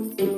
Thank you.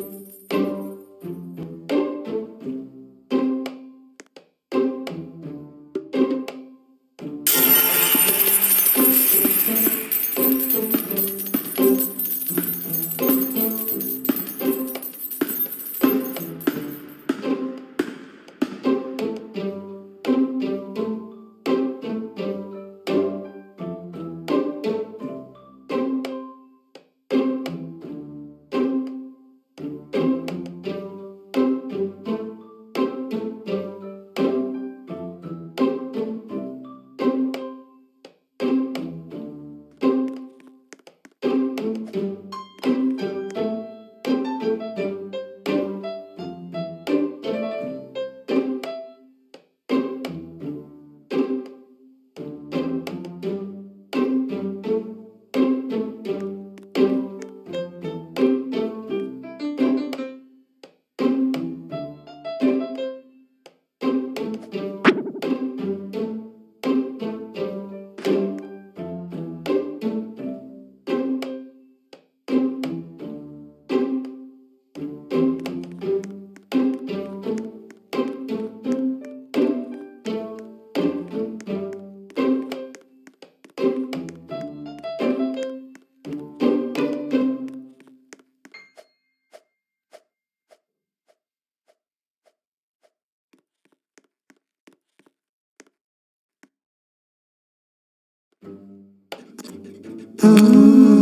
Ooh.